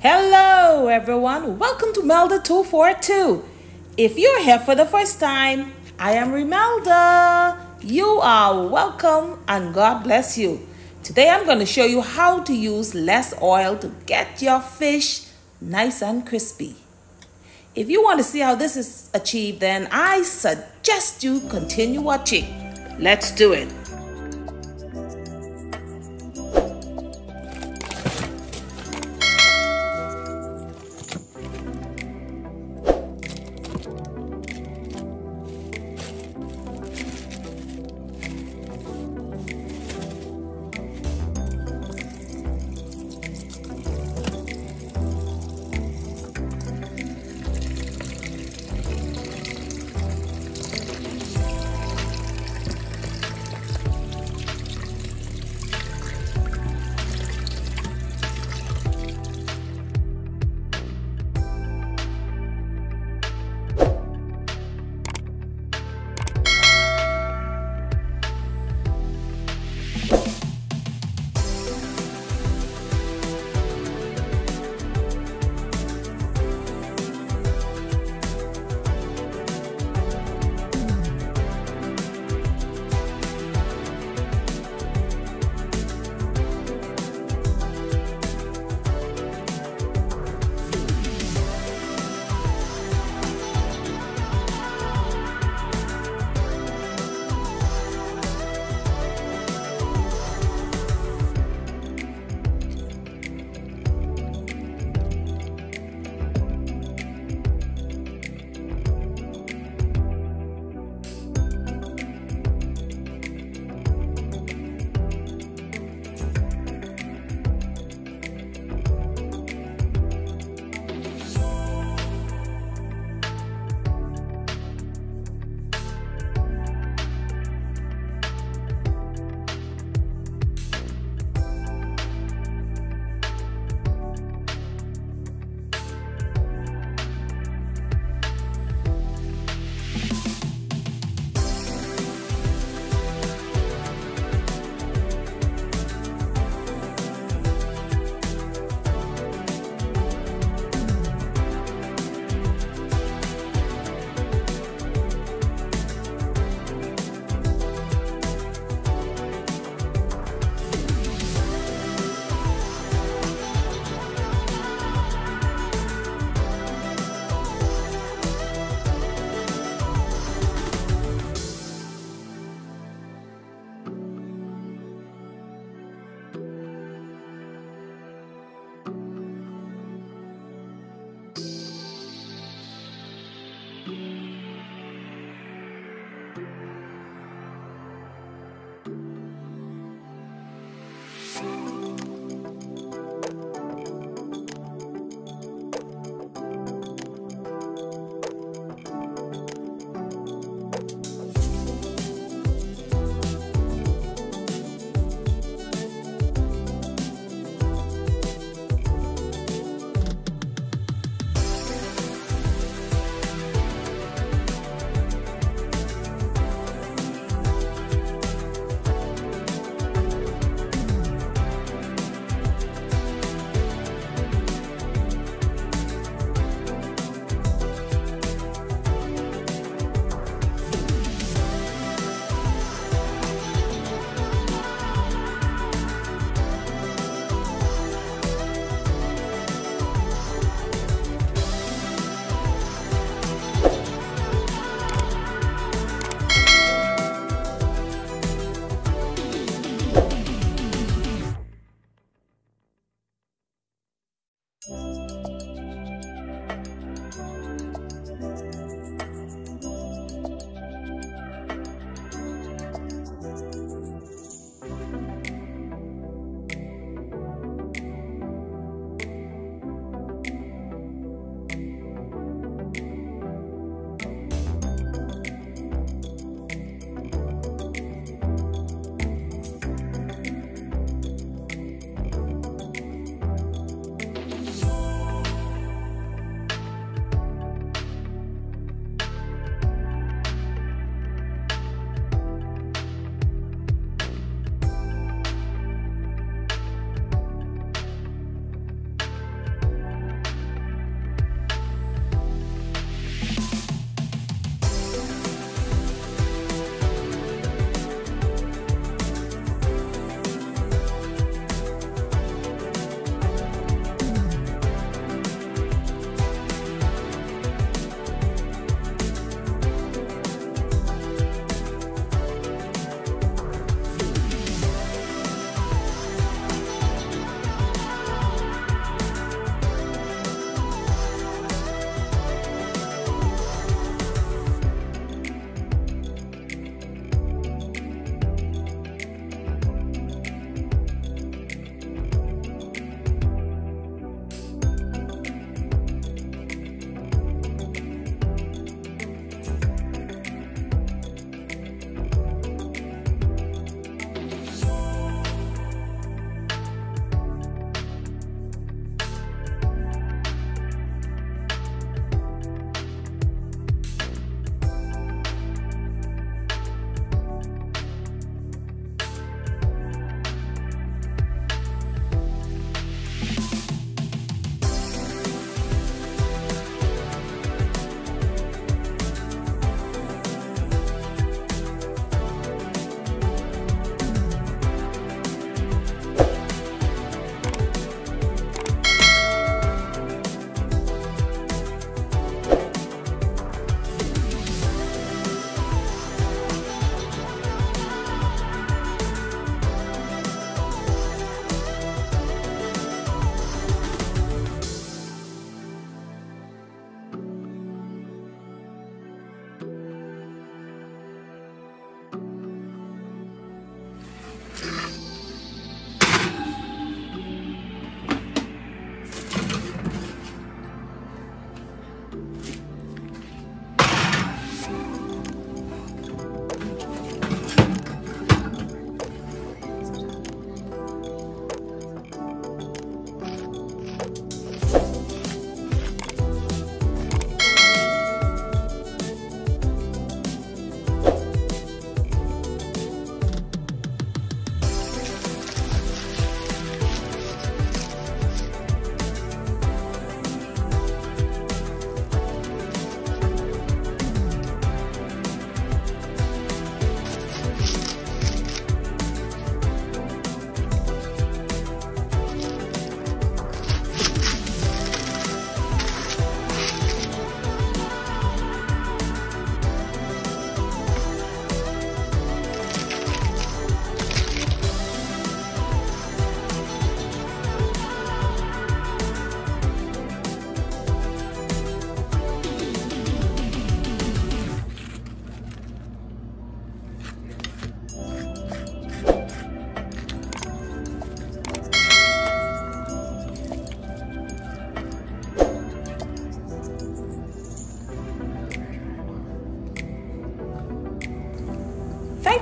Hello, everyone. Welcome to Melda 242. If you're here for the first time, I am Remelda. You are welcome and God bless you. Today I'm going to show you how to use less oil to get your fish nice and crispy. If you want to see how this is achieved, then I suggest you continue watching. Let's do it.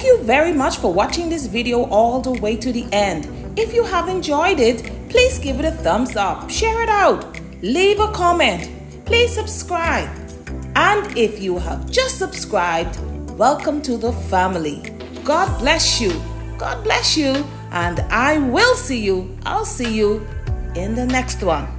You very much for watching this video all the way to the end. If you have enjoyed it, please give it a thumbs up, share it out, leave a comment, please subscribe. And if you have just subscribed, welcome to the family. God bless you. God bless you. And I will see you. I'll see you in the next one.